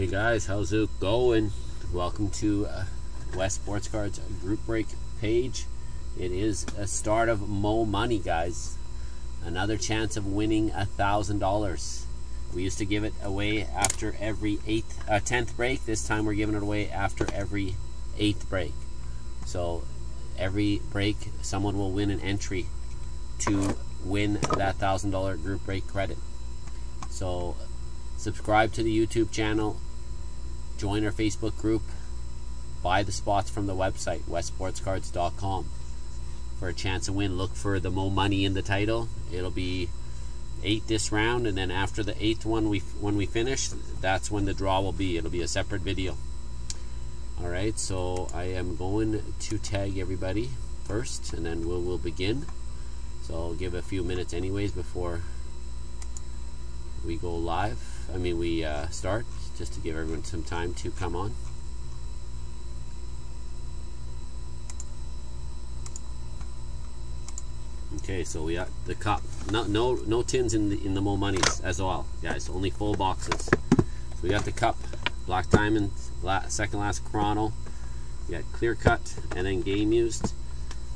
Hey guys, how's it going? Welcome to uh, West Sports Cards group break page. It is a start of Mo Money, guys. Another chance of winning a thousand dollars. We used to give it away after every eighth, uh, tenth break. This time we're giving it away after every eighth break. So every break, someone will win an entry to win that thousand dollar group break credit. So subscribe to the YouTube channel, join our Facebook group, buy the spots from the website westsportscards.com for a chance to win. Look for the Mo Money in the title. It'll be eight this round, and then after the eighth one, we when we finish, that's when the draw will be. It'll be a separate video. All right, so I am going to tag everybody first, and then we'll, we'll begin. So I'll give a few minutes anyways before we go live. I mean, we uh, start just to give everyone some time to come on. Okay, so we got the cup. No, no, no tins in the in the Mo Monies as well, guys. Only full boxes. So we got the cup, Black Diamond, second last Chrono. We got Clear Cut, and then Game Used,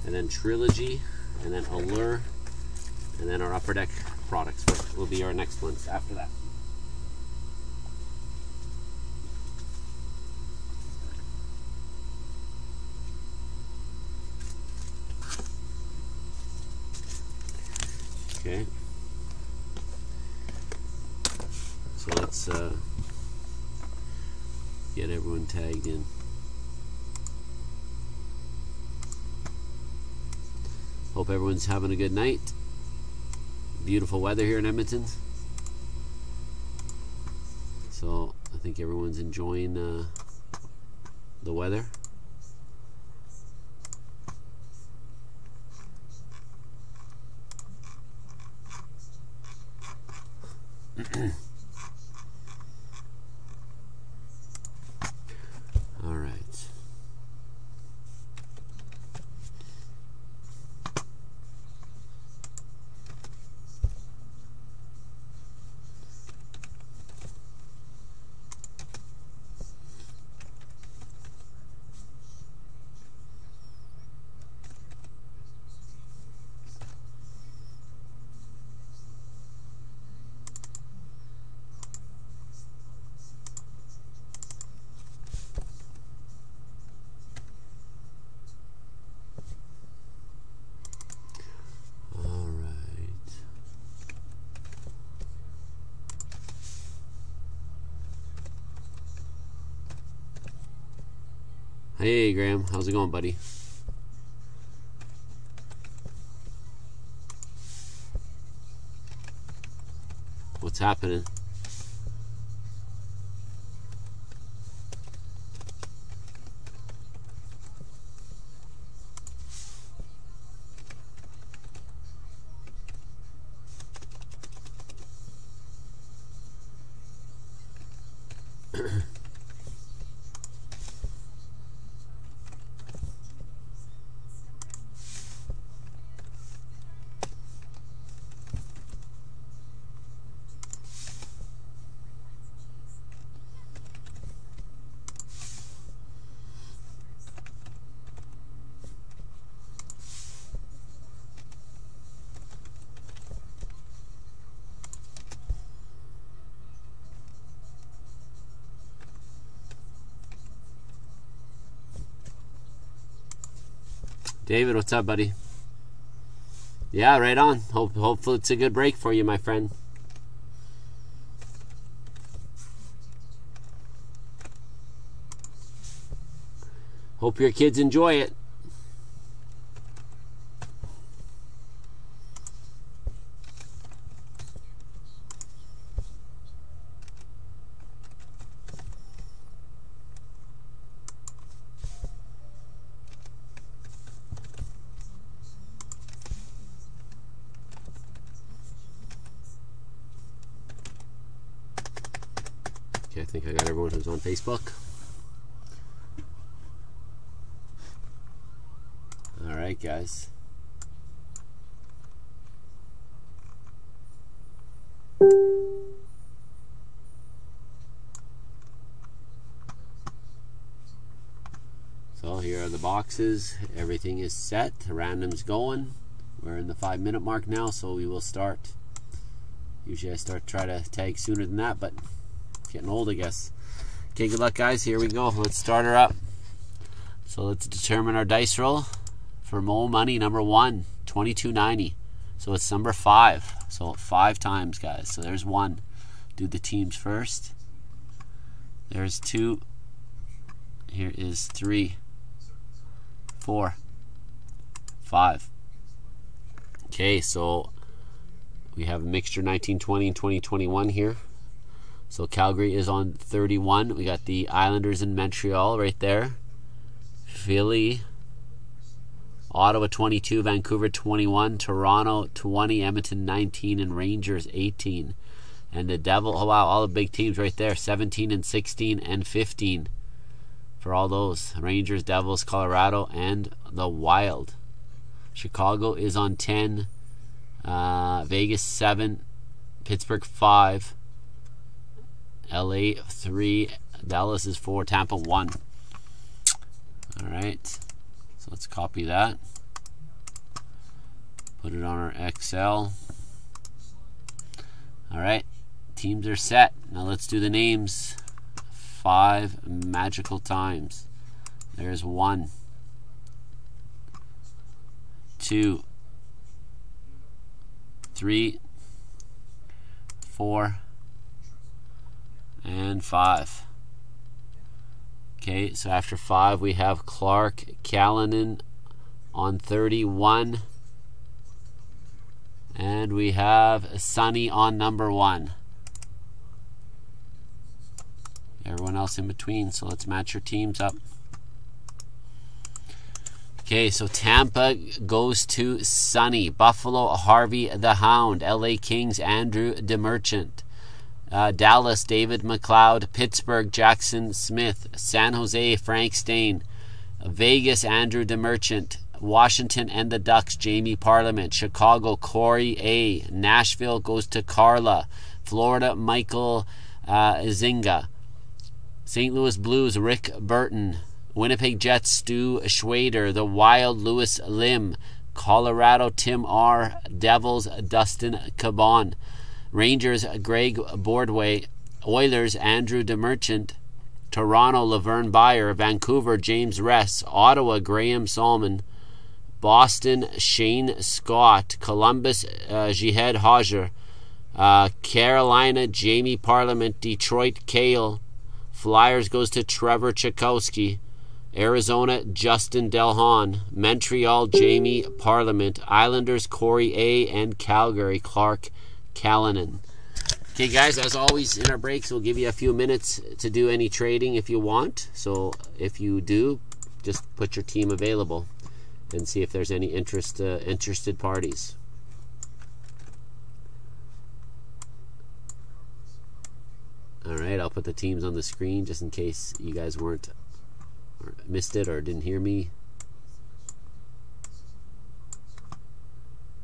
and then Trilogy, and then Allure, and then our Upper Deck products will be our next ones after that. Okay. So let's uh, get everyone tagged in. Hope everyone's having a good night. Beautiful weather here in Edmonton. So I think everyone's enjoying uh, the weather. All right. All right. Hey Graham, how's it going, buddy? What's happening? David, what's up, buddy? Yeah, right on. Hope hopefully it's a good break for you, my friend. Hope your kids enjoy it. think I got everyone who's on Facebook. Alright, guys. So here are the boxes. Everything is set. Random's going. We're in the five minute mark now, so we will start. Usually I start try to tag sooner than that, but getting old, I guess. Okay, good luck, guys. Here we go. Let's start her up. So let's determine our dice roll for Mo Money number one, 2290. So it's number five. So five times, guys. So there's one. Do the teams first. There's two. Here is three, four, five. Okay, so we have a mixture 1920 and 2021 here. So Calgary is on 31. We got the Islanders in Montreal right there. Philly, Ottawa 22, Vancouver 21, Toronto 20, Edmonton 19, and Rangers 18. And the Devil, oh wow, all the big teams right there 17 and 16 and 15 for all those Rangers, Devils, Colorado, and the Wild. Chicago is on 10, uh, Vegas 7, Pittsburgh 5, LA 3, Dallas is 4, Tampa 1. All right, so let's copy that. Put it on our Excel. All right, teams are set. Now let's do the names. Five magical times. There's one, two, three, four, and five. Okay, so after five, we have Clark Callanan on 31. And we have Sunny on number one. Everyone else in between, so let's match your teams up. Okay, so Tampa goes to Sunny. Buffalo, Harvey the Hound. LA Kings, Andrew DeMerchant. Uh, Dallas, David McLeod. Pittsburgh, Jackson Smith. San Jose, Frank Stain. Vegas, Andrew DeMerchant. Washington and the Ducks, Jamie Parliament. Chicago, Corey A. Nashville goes to Carla. Florida, Michael uh, Zinga. St. Louis Blues, Rick Burton. Winnipeg Jets, Stu Schwader. The Wild, Lewis Lim. Colorado, Tim R. Devils, Dustin Caban. Rangers, Greg Boardway. Oilers, Andrew DeMerchant. Toronto, Laverne Byer. Vancouver, James Ress. Ottawa, Graham Salmon. Boston, Shane Scott. Columbus, uh, Jihad Hajar. Uh, Carolina, Jamie Parliament. Detroit, Kale. Flyers goes to Trevor Chakowski. Arizona, Justin Delhon. Montreal, Jamie Parliament. Islanders, Corey A. And Calgary, Clark Callanan. Okay, guys, as always in our breaks, we'll give you a few minutes to do any trading if you want. So if you do, just put your team available and see if there's any interest uh, interested parties. All right, I'll put the teams on the screen just in case you guys weren't missed it or didn't hear me.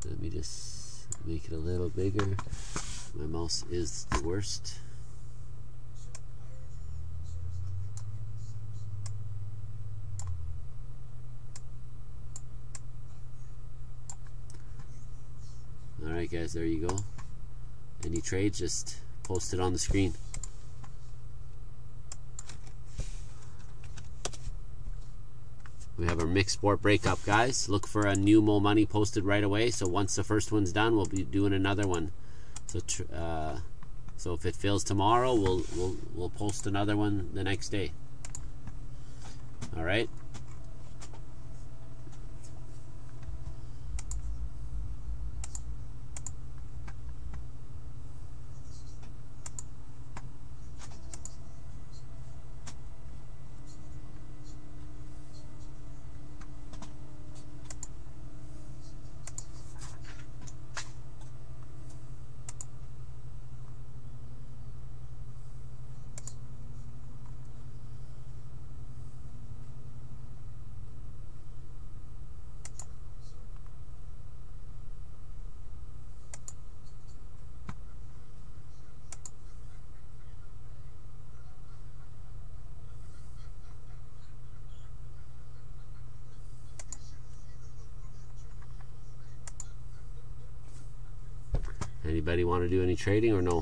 Let me just make it a little bigger. My mouse is the worst. Alright guys, there you go. Any trades, just post it on the screen. We have our mixed sport breakup, guys. Look for a new Mo Money posted right away. So once the first one's done, we'll be doing another one. So, uh, so if it fails tomorrow, we'll we'll we'll post another one the next day. All right. Anybody want to do any trading or no?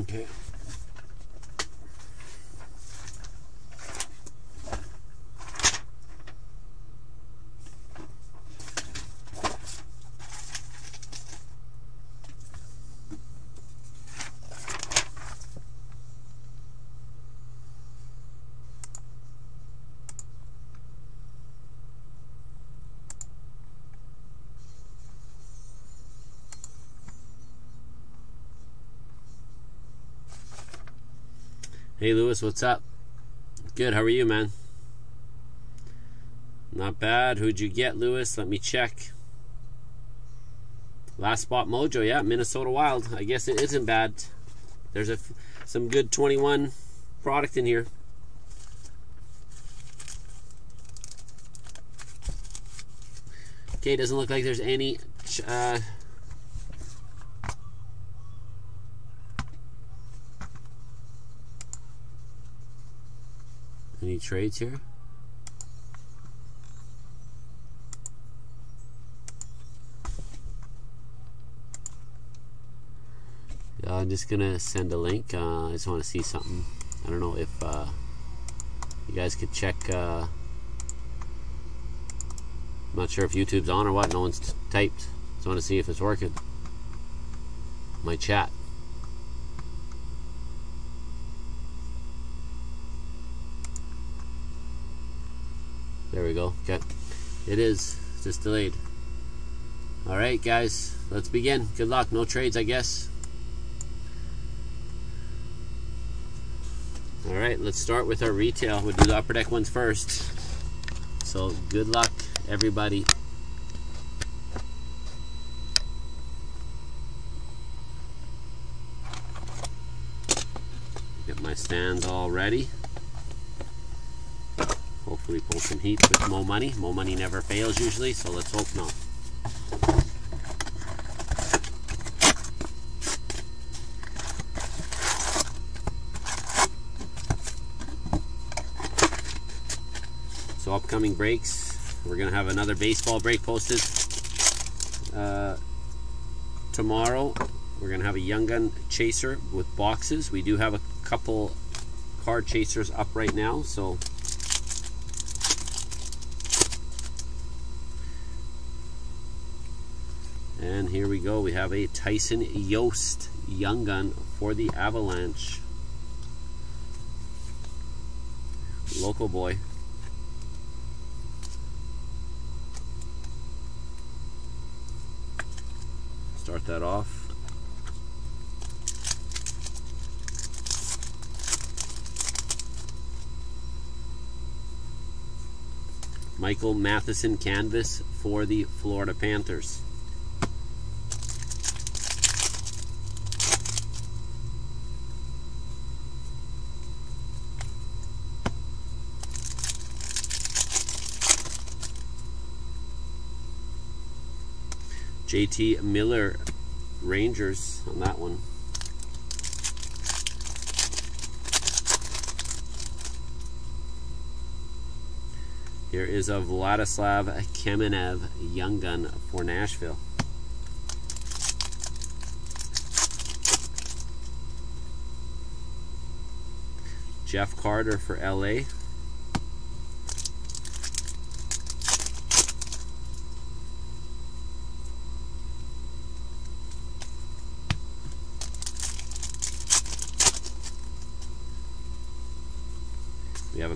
Okay. Hey Lewis, what's up? Good, how are you, man? Not bad. Who'd you get, Lewis? Let me check. Last spot mojo, yeah, Minnesota Wild. I guess it isn't bad. There's a some good 21 product in here. Okay, doesn't look like there's any uh, trades here? I'm just gonna send a link. Uh, I just want to see something. I don't know if uh, you guys could check. Uh, I'm not sure if YouTube's on or what. No one's typed. Just want to see if it's working. My chat. There we go. Okay. It is. Just delayed. Alright, guys. Let's begin. Good luck. No trades, I guess. Alright, let's start with our retail. We'll do the upper deck ones first. So, good luck, everybody. Get my stands all ready hopefully pull some heat with Mo Money. Mo Money never fails usually, so let's hope not. So upcoming breaks, we're going to have another baseball break posted uh, tomorrow. We're going to have a Young Gun Chaser with boxes. We do have a couple card chasers up right now, so And here we go. We have a Tyson Jost Young Gun for the Avalanche. Local boy. Start that off. Michael Matheson canvas for the Florida Panthers. JT Miller Rangers on that one. Here is a Vladislav Kamenev Young Gun for Nashville. Jeff Carter for LA.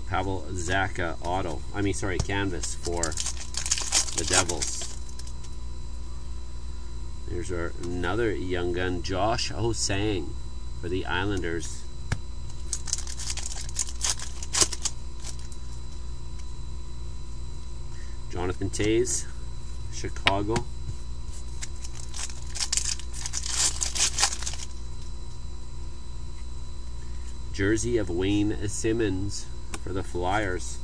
Pavel Zacha auto. I mean, sorry, canvas for the Devils. There's our another young gun, Josh Ho-Sang for the Islanders. Jonathan Toews, Chicago. Jersey of Wayne Simmonds for the Flyers.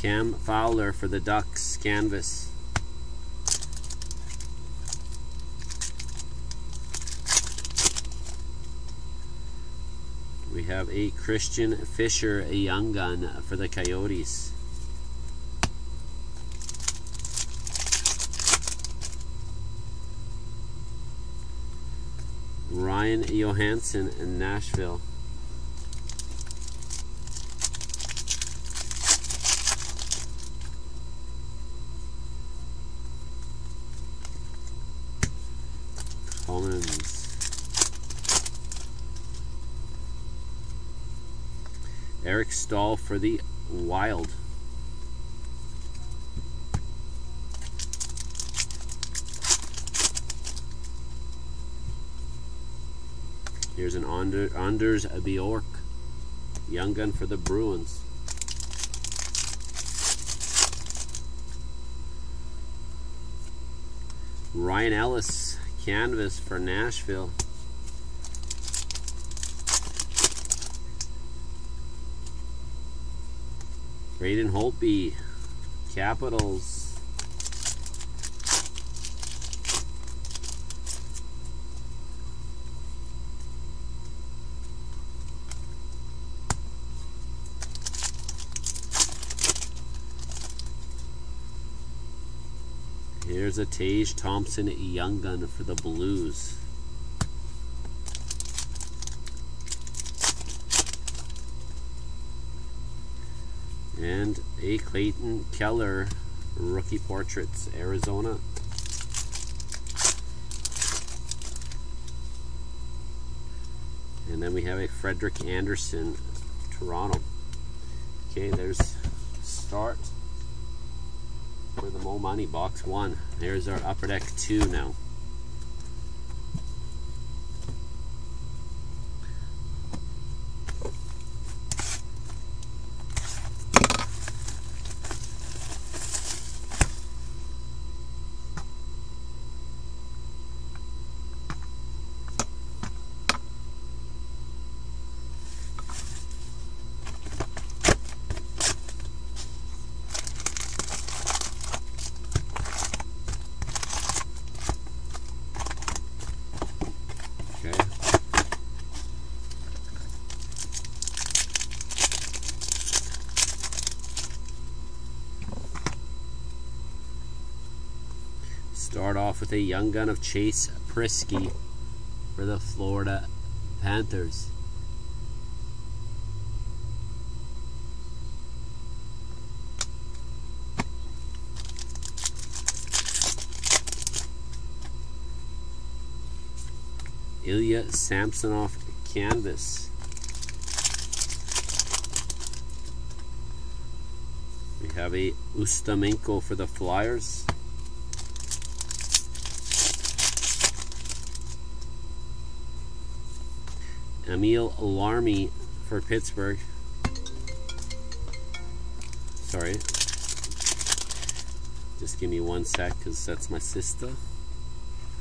Cam Fowler for the Ducks, canvas. We have a Christian Fischer, a young gun for the Coyotes. Ryan Johansen in Nashville. Collins. Eric Staal for the Wild. Here's an Anders Bjork. Young gun for the Bruins. Ryan Ellis, canvas for Nashville. Braden Holtby, Capitals. Here's a Tage Thompson Young Gun for the Blues. And a Clayton Keller Rookie Portraits, Arizona. And then we have a Frederik Andersen, Toronto. Okay, there's start the Mo Money box one. There's our upper deck two now. Start with a young gun of Chase Priskie for the Florida Panthers. Ilya Samsonov canvas. We have a Ustimenko for the Flyers. Emil Larmi for Pittsburgh. Sorry. Just give me one sec because that's my sister.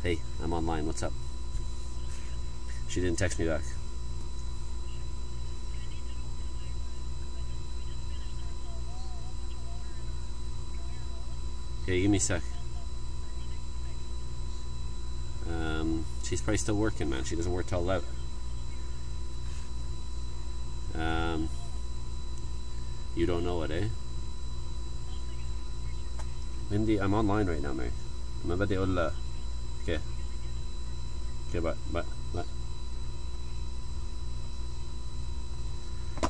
Hey, I'm online. What's up? She didn't text me back. Okay, give me a sec. Um, she's probably still working, man. She doesn't work till 11. Um, you don't know it, eh? MD, I'm online right now, Mary. I'm about to order. Okay. Okay, bye, bye, bye.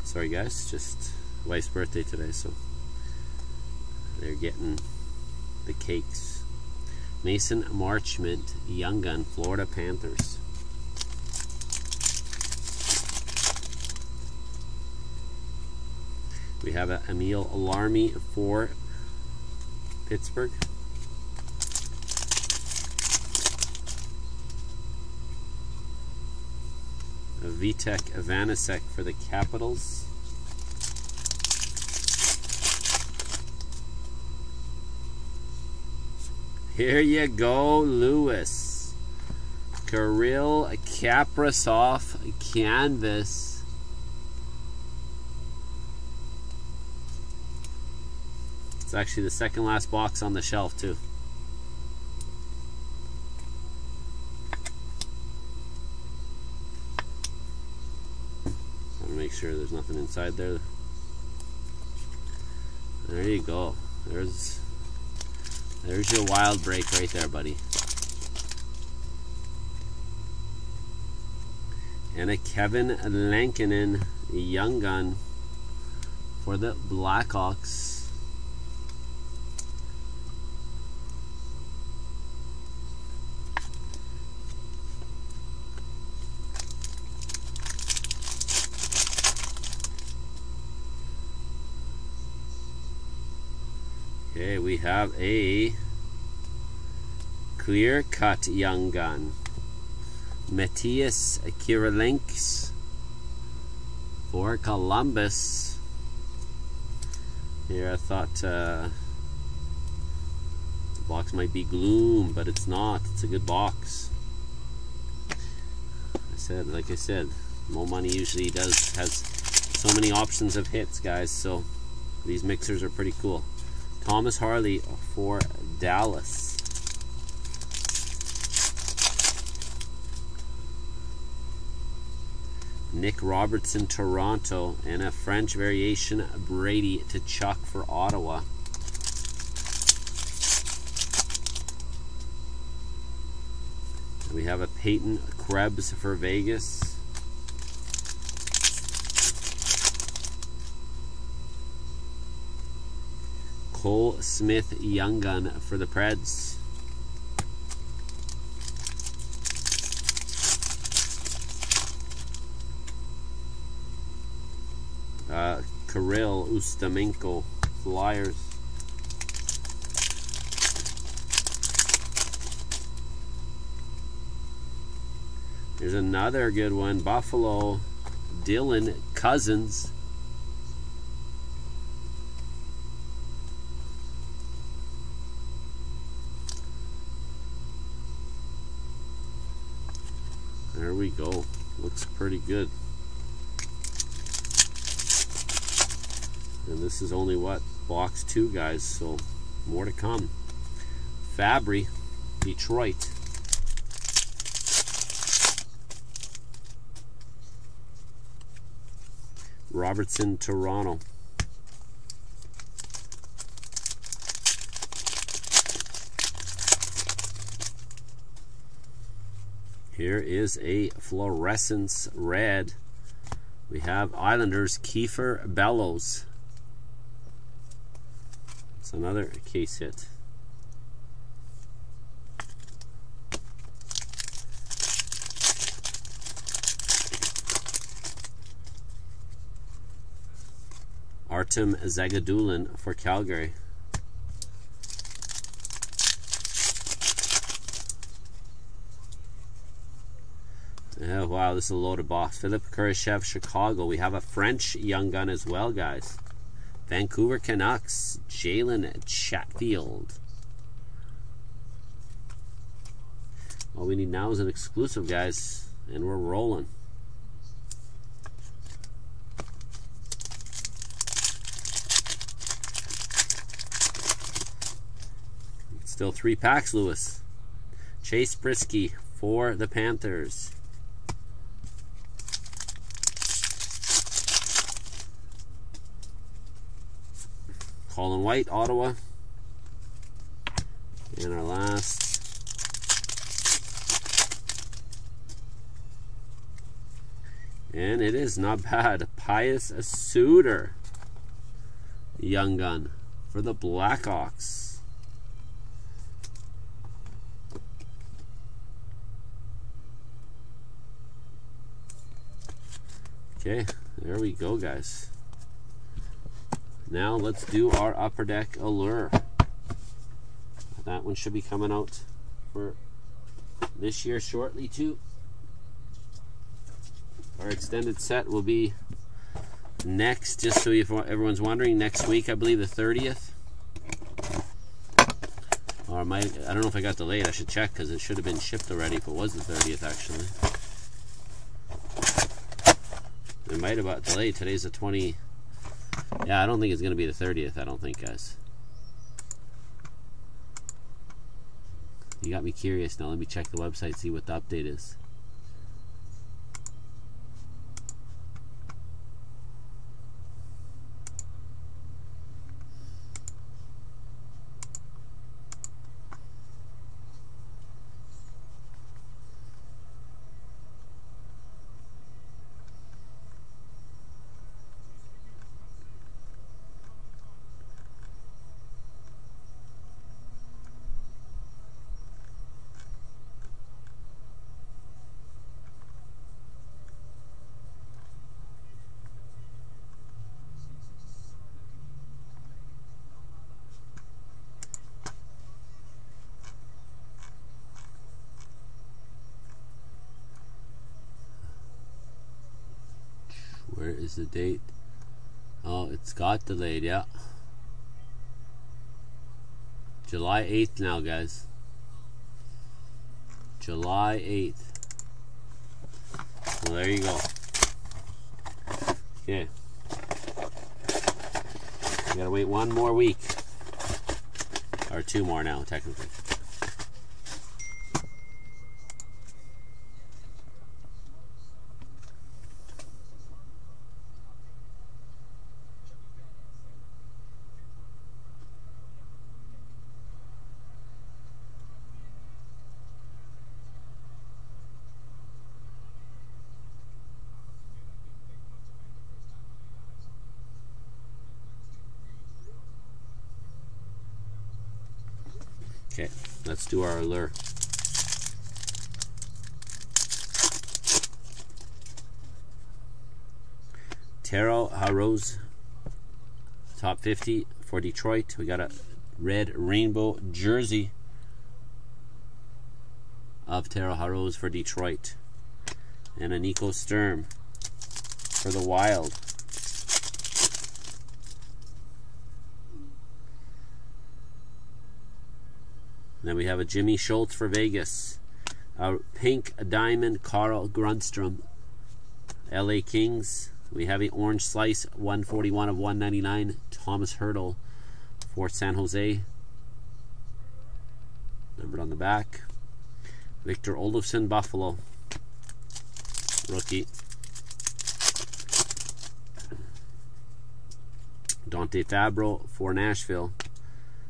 Sorry, guys. Just wife's birthday today, so they're getting the cakes. Mason Marchment, Young Gun, Florida Panthers. We have a Emil Alarmy for Pittsburgh. A Vitek Vanecek for the Capitals. Here you go, Lewis. Kirill Kaprizov canvas. It's actually the second last box on the shelf, too. Want to make sure there's nothing inside there. There you go. There's there's your wild break right there, buddy. And a Kevin Lankinen young gun for the Blackhawks. Okay, we have a clear cut young gun. Matthias Kirilenks for Columbus. Here I thought uh, the box might be gloom, but it's not. It's a good box. I said, like I said, Mo Money usually does has so many options of hits, guys. So these mixers are pretty cool. Thomas Harley for Dallas. Nick Robertson, Toronto, and a French variation, Brady Tkachuk for Ottawa. We have a Peyton Krebs for Vegas. Cole Smith Young Gun for the Preds. Uh, Kirill Ustimenko Flyers. There's another good one. Buffalo Dylan Cozens. There we go. Looks pretty good. And this is only what? Box two, guys, so more to come. Fabbri, Detroit. Robertson, Toronto. Here is a fluorescence red. We have Islanders Kiefer Bellows. It's another case hit. Artem Zagidulin for Calgary. Oh, wow, this is a loaded box. Philip Kurashev, Chicago. We have a French young gun as well, guys. Vancouver Canucks, Jalen Chatfield. All we need now is an exclusive, guys, and we're rolling. Still three packs, Lewis. Chase Priskie for the Panthers. Colin White, Ottawa. And our last. And it is not bad. Pius Suter. Young gun for the Blackhawks. Okay, there we go, guys. Now let's do our upper deck allure. That one should be coming out for this year shortly too. Our extended set will be next, just so if everyone's wondering, next week I believe the 30th. Or might I don't know if I got delayed. I should check because it should have been shipped already if it was the 30th actually. It might have got delayed. Today's the 20. Yeah, I don't think it's going to be the 30th. I don't think, guys. You got me curious now. Let me check the website, see what the update is. Is the date? Oh, it's got delayed, yeah. July 8th now, guys. July 8th. Well, there you go. Okay. We gotta wait one more week. Or two more now, technically. Okay, let's do our allure. Taro Hirose, top 50 for Detroit. We got a red rainbow jersey of Taro Hirose for Detroit. And a Nico Sturm for the Wild. Then we have a Jimmy Schuldt for Vegas. A pink diamond Carl Grundstrom, LA Kings. We have a orange slice 141 of 199 Thomas Hertl for San Jose. Numbered on the back. Victor Olofsson Buffalo. Rookie. Dante Fabro for Nashville.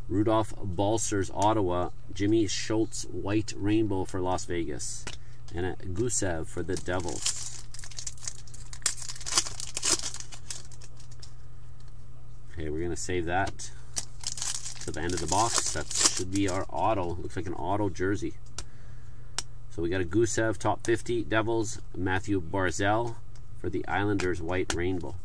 Rudolph Balcers, Ottawa. Jimmy Schuldt, White Rainbow for Las Vegas. And a Gusev for the Devils. Okay, we're going to save that to the end of the box. That should be our auto. Looks like an auto jersey. So we got a Gusev top 50 Devils, Mathew Barzal for the Islanders White Rainbow.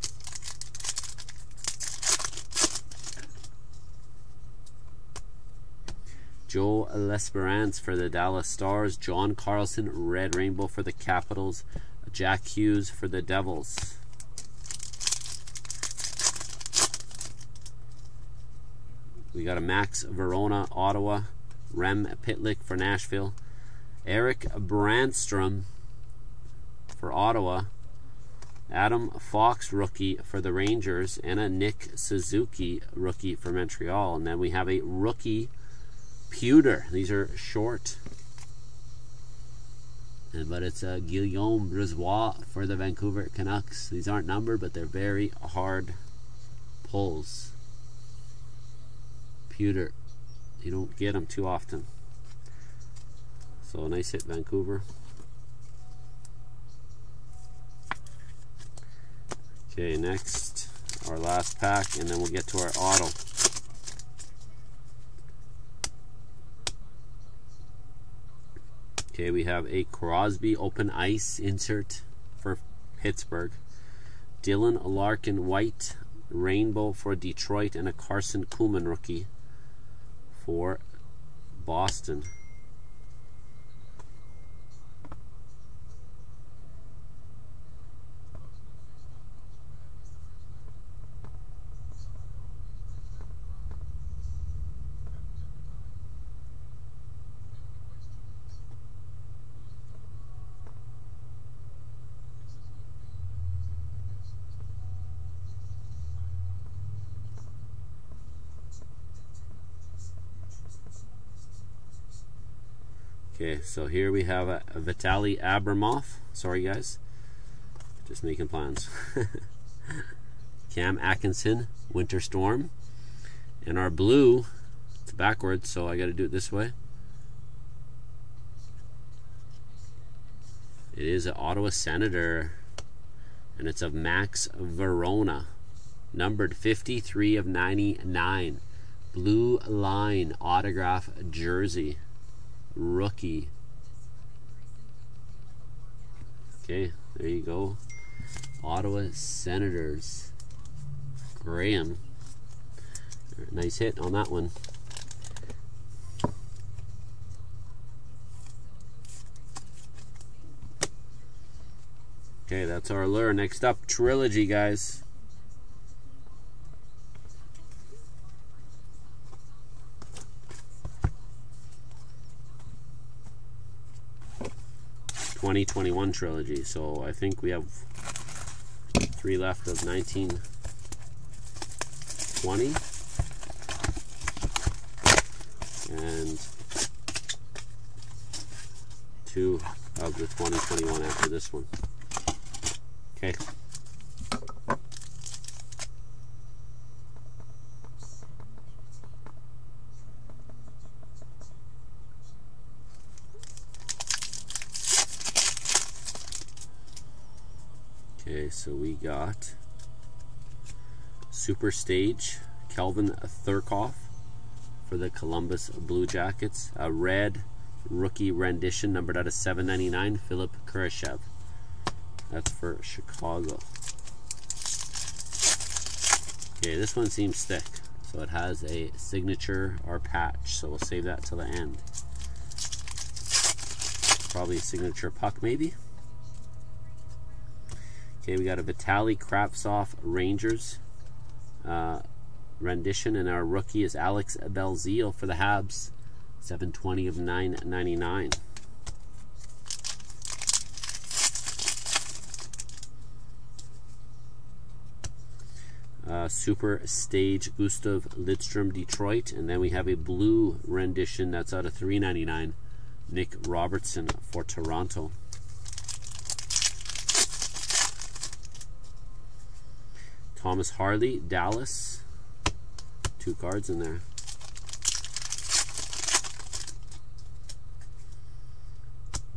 Joe L'Esperance for the Dallas Stars, John Carlson, Red Rainbow for the Capitals, Jack Hughes for the Devils. We got a Max Veronneau, Ottawa, Rem Pitlick for Nashville, Eric Brannstrom for Ottawa, Adam Fox rookie for the Rangers, and a Nick Suzuki rookie for Montreal. And then we have a rookie Pewter. These are short. But it's a Guillaume Brisebois for the Vancouver Canucks. These aren't numbered, but they're very hard pulls. Pewter. You don't get them too often. So nice hit, Vancouver. Okay, next, our last pack, and then we'll get to our auto. Okay, we have a Crosby open ice insert for Pittsburgh. Dylan Larkin White, Rainbow for Detroit, and a Karson Kuhlman rookie for Boston. So here we have a, a Vitaly Abramov. Sorry, guys. Just making plans. Cam Atkinson, Winter Storm. And our blue, it's backwards, so I got to do it this way. It is an Ottawa Senator, and it's of Max Veronneau, numbered 53 of 99. Blue line autograph jersey rookie. Okay, there you go. Ottawa Senators. Graham. Nice hit on that one. Okay, that's our lure. Next up, Trilogy, guys. 2021 trilogy. So I think we have three left of 1920 and two of the 2021 after this one. Okay. Okay, so we got Super Stage, Kelvin Thurkoff for the Columbus Blue Jackets. A red rookie rendition numbered out of 799, Philipp Kurashev. That's for Chicago. Okay, this one seems thick. So it has a signature or patch. So we'll save that till the end. Probably a signature puck, maybe. Okay, we got a Vitali Kravtsov Rangers uh, rendition, and our rookie is Alex Belzile for the Habs, 720 of 999. Uh, super stage Gustav Lindstrom Detroit, and then we have a blue rendition that's out of 399. Nick Robertson for Toronto. Thomas Harley, Dallas. Two cards in there.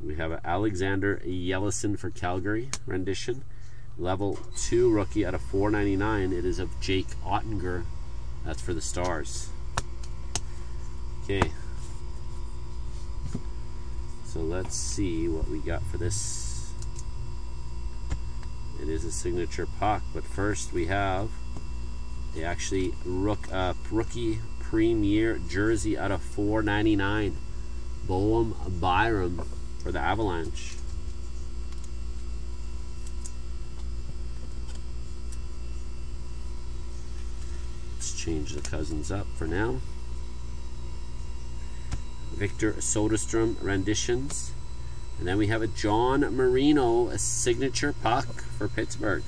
We have an Alexander Yelesin for Calgary rendition. Level 2 rookie out of 499. It is of Jake Oettinger. That's for the Stars. Okay. So let's see what we got for this it is a signature puck, but first we have the actually rook, uh, rookie premier jersey out of 4.99. Bowen Byram for the Avalanche. Let's change the cousins up for now. Victor Soderstrom renditions. And then we have a John Marino, a signature puck for Pittsburgh.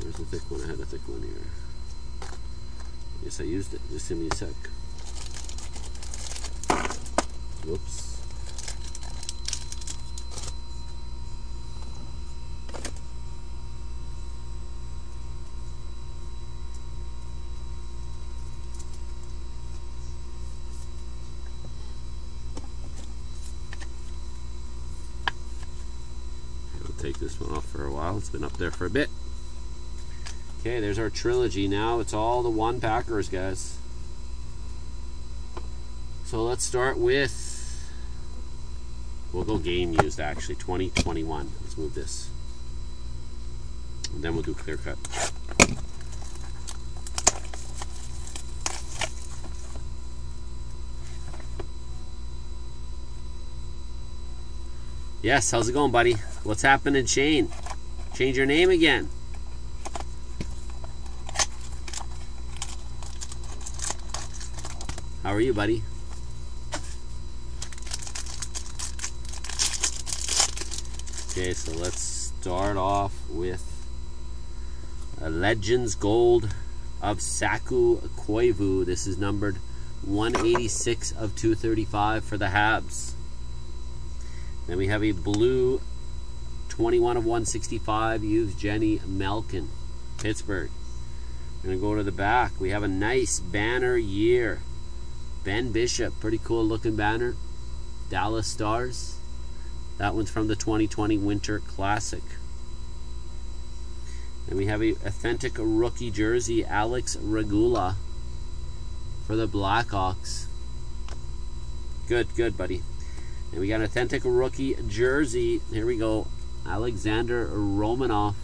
There's a thick one. I had a thick one here. Yes, I used it. Just give me a sec. Whoops. take this one off for a while. It's been up there for a bit. Okay, there's our trilogy now. It's all the one packers, guys. So let's start with We'll go game used actually, 2021. Let's move this. And then we'll do clear cut. Yes, how's it going, buddy? What's happening, Shane? Change your name again. How are you, buddy? Okay, so let's start off with a Legends Gold of Saku Koivu. This is numbered 186 of 235 for the Habs. Then we have a blue 21 of 165 Evgeny Malkin, Pittsburgh. We're going to go to the back. We have a nice banner year. Ben Bishop, pretty cool looking banner. Dallas Stars. That one's from the 2020 Winter Classic. And we have a authentic rookie jersey, Alec Regula for the Blackhawks. Good, good, buddy. And we got an authentic rookie jersey. Here we go. Alexander Romanov.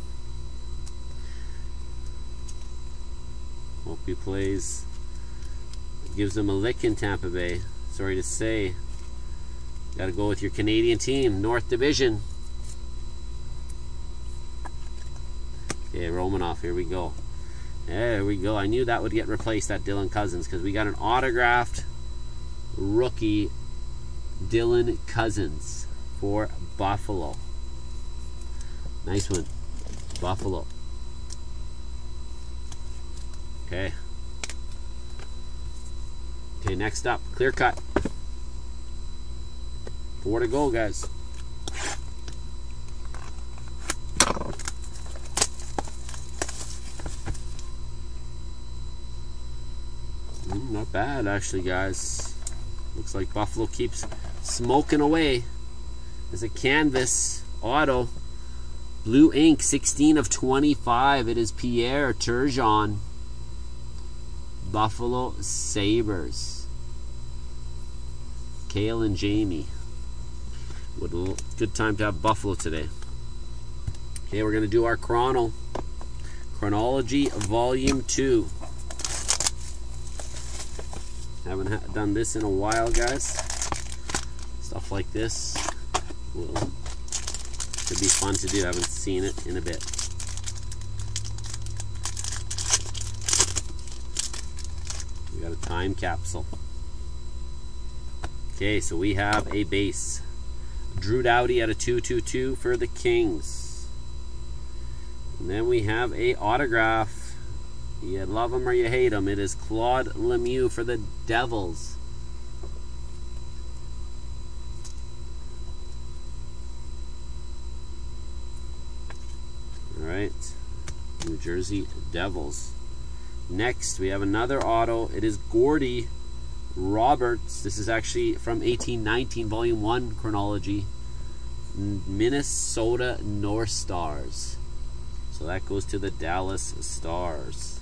Hope he plays. Gives them a lick in Tampa Bay. Sorry to say. Got to go with your Canadian team, North Division. Okay, Romanov, here we go. There we go. I knew that would get replaced at Dylan Cozens, because we got an autographed rookie Dylan Cozens for Buffalo. Nice one. Buffalo. Okay. Okay, next up, clear cut. Four to go, guys. Mm, not bad, actually, guys. Looks like Buffalo keeps smoking away. There's a canvas auto. Blue ink, 16 of 25. It is Pierre Turgeon. Buffalo Sabres. Kale and Jamie. Good time to have Buffalo today. Okay, we're going to do our chrono. Chronology Volume 2. Haven't done this in a while, guys stuff like this will could be fun to do. I haven't seen it in a bit. We got a time capsule. Okay, so we have a base. Drew Doughty at a 222 for the Kings. And then we have a autograph. You love him or you hate him. It is Claude Lemieux for the Devils. right. New Jersey Devils. Next, we have another auto. It is Gordie Roberts. This is actually from 1819, Volume 1 chronology. Minnesota North Stars. So that goes to the Dallas Stars.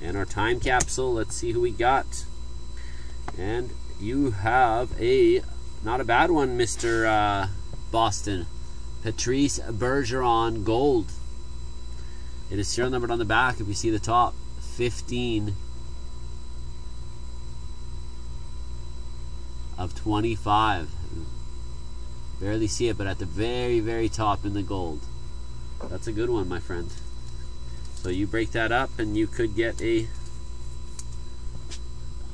And our time capsule, let's see who we got. And you have a, not a bad one, Mr. Uh, Boston. Patrice Bergeron Gold. It is serial numbered on the back if you see the top. 15 of 25. Barely see it, but at the very, very top in the gold. That's a good one, my friend. So you break that up and you could get a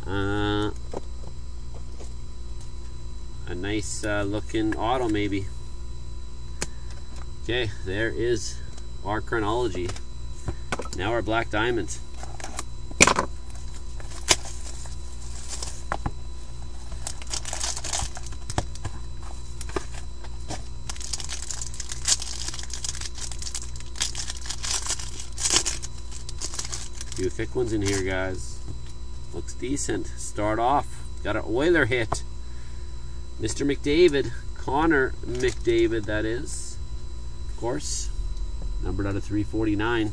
uh, a nice uh, looking auto maybe. Okay, there is our chronology. Now our black diamond. Few thick ones in here, guys. Looks decent. Start off. Got an Oiler hit. Mr. McDavid. Connor McDavid, that is course, numbered out of 349.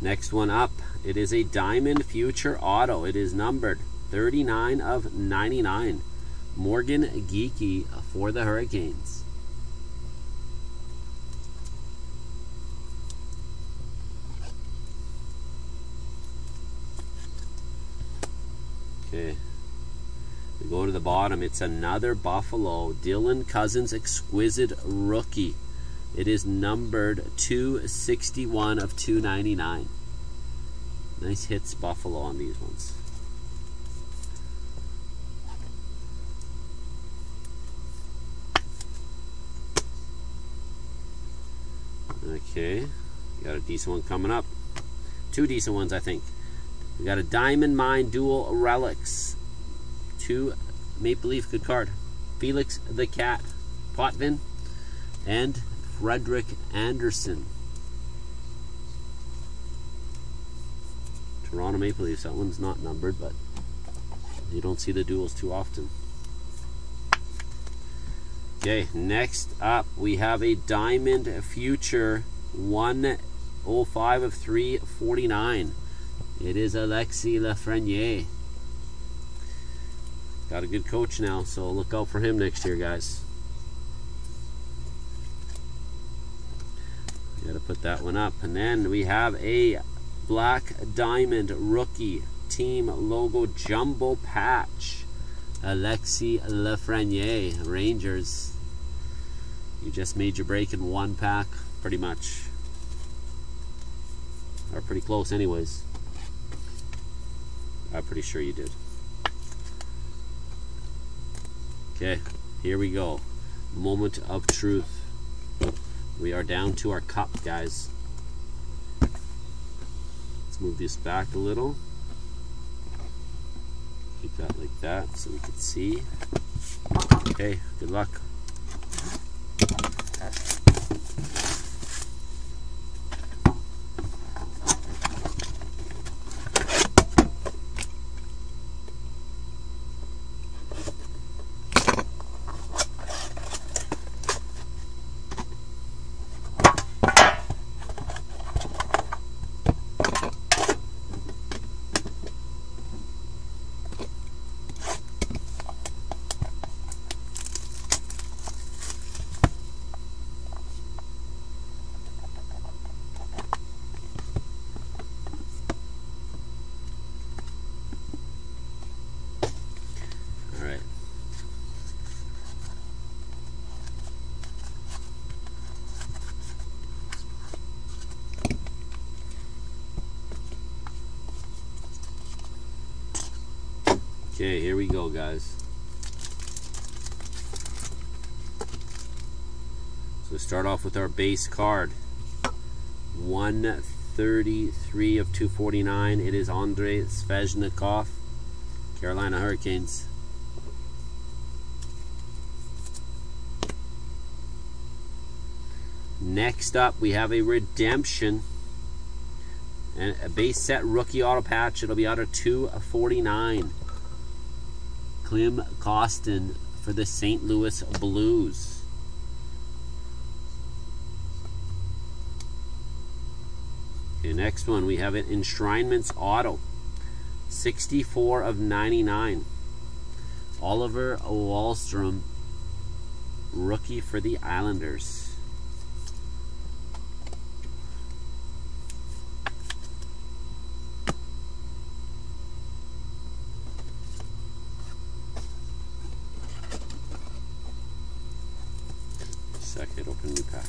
Next one up, it is a Diamond Future Auto. It is numbered 39 of 99. Morgan Geekie for the Hurricanes. Go to the bottom. It's another Buffalo. Dylan Cozens Exquisite Rookie. It is numbered 261 of 299. Nice hits Buffalo on these ones. Okay, got a decent one coming up. Two decent ones, I think. We got a Diamond Mine Dual Relics. Two Maple Leaf good card. Felix the Cat Potvin and Frederik Andersen. Toronto Maple Leafs. That one's not numbered, but you don't see the duels too often. Okay, next up we have a Diamond Future 105 of 349. It is Alexis Lafreniere. Got a good coach now, so look out for him next year, guys. Got to put that one up. And then we have a Black Diamond Rookie Team Logo Jumbo Patch. Alexi Lafreniere, Rangers. You just made your break in one pack, pretty much. Or pretty close anyways. I'm pretty sure you did. Okay, here we go. Moment of truth. We are down to our cup, guys. Let's move this back a little. Keep that like that so we can see. Okay, good luck. Okay, here we go, guys. So we start off with our base card. 133 of 249. It is Andrei Svechnikov, Carolina Hurricanes. Next up, we have a redemption and a base set rookie auto patch. It'll be out of 249. Klim Kostin for the St. Louis Blues. Okay, next one we have an Enshrinements Auto. 64 of 99. Oliver Wahlstrom, rookie for the Islanders. second, open new pack.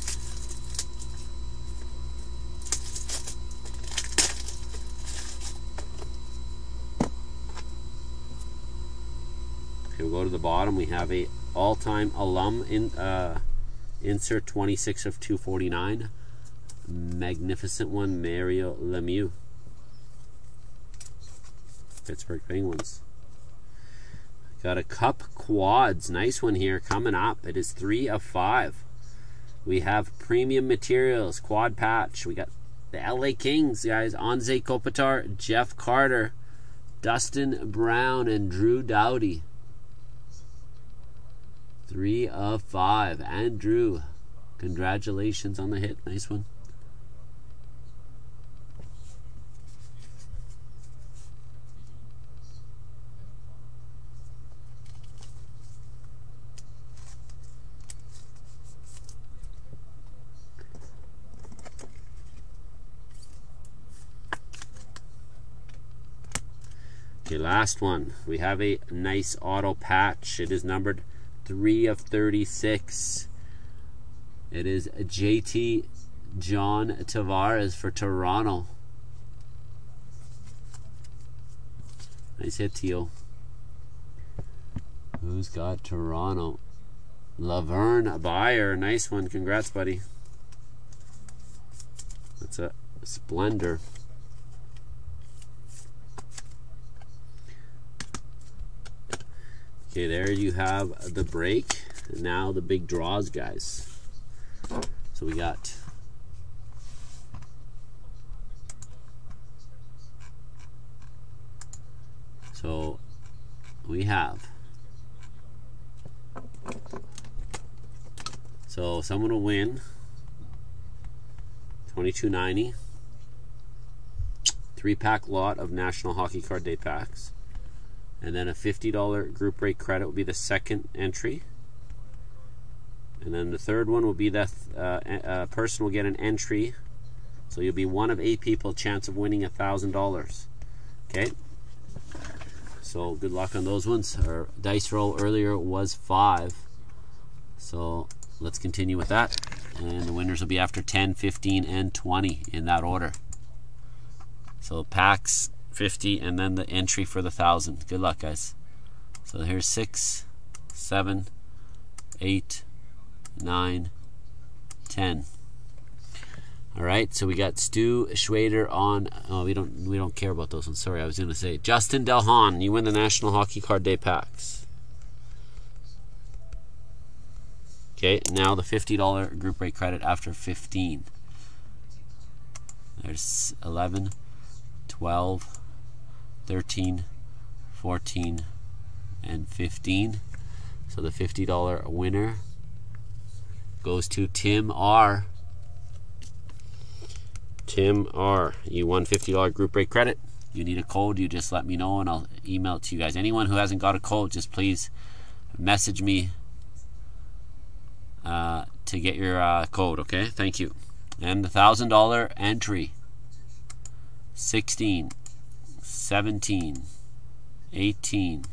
Okay, we'll go to the bottom. We have a all-time alum in uh, insert 26 of 249. Magnificent one, Mario Lemieux. Pittsburgh Penguins. Got a cup quads. Nice one here coming up. It is three of five. We have premium materials, quad patch. We got the LA Kings, guys. Anze Kopitar, Jeff Carter, Dustin Brown, and Drew Doughty. Three of five. Andrew, congratulations on the hit. Nice one. Okay, last one. We have a nice auto patch. It is numbered 3 of 36. It is JT John Tavares for Toronto. Nice hit, Teal. Who's got Toronto? Laverne Buyer. Nice one. Congrats, buddy. That's a splendor. Okay, there you have the break. Now the big draws, guys. So we got So we have so someone will win 2290 three pack lot of National Hockey Card Day packs and then a $50 group rate credit will be the second entry and then the third one will be that uh, a person will get an entry so you'll be one of eight people chance of winning a thousand dollars okay so good luck on those ones. Our dice roll earlier was five. So let's continue with that. And the winners will be after 10, 15, and 20 in that order. So packs, 50, and then the entry for the 1,000. Good luck, guys. So here's 6, 7, 8, 9, 10. All right, so we got Stu Schwader on. Oh, we don't we don't care about those ones. Sorry, I was going to say Justin Delhon. You win the National Hockey Card Day packs. Okay, now the fifty dollar group rate credit after fifteen. There's 11, 12, 13, 14, and 15. So the $50 winner goes to Tim R. Tim R. You won $50 group break credit. You need a code, you just let me know and I'll email it to you guys. Anyone who hasn't got a code, just please message me uh, to get your uh, code, okay? Thank you. And the $1,000 entry 16, 17, 18,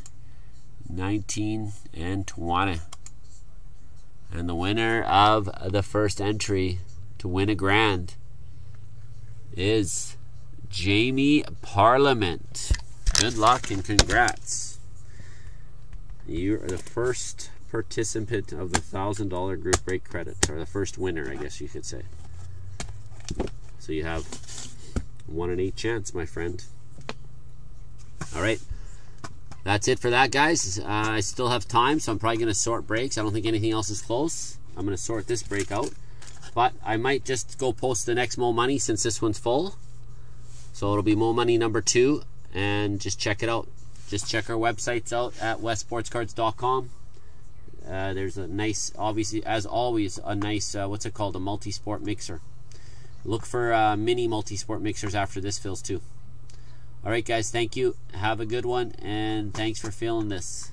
19, and 20. And the winner of the first entry to win a grand is Jamie Parliament. Good luck and congrats. You are the first participant of the $1,000 group break credit, or the first winner, I guess you could say. So you have one in eight chance, my friend. All right. That's it for that, guys. Uh, I still have time, so I'm probably going to sort breaks. I don't think anything else is close. I'm going to sort this break out. But I might just go post the next Mo Money since this one's full. So it'll be Mo Money number two, and just check it out. Just check our websites out at westsportscards.com. Uh, there's a nice, obviously, as always, a nice, uh, what's it called, a multi-sport mixer. Look for uh, mini multi-sport mixers after this fills too. All right, guys, thank you. Have a good one, and thanks for feeling this.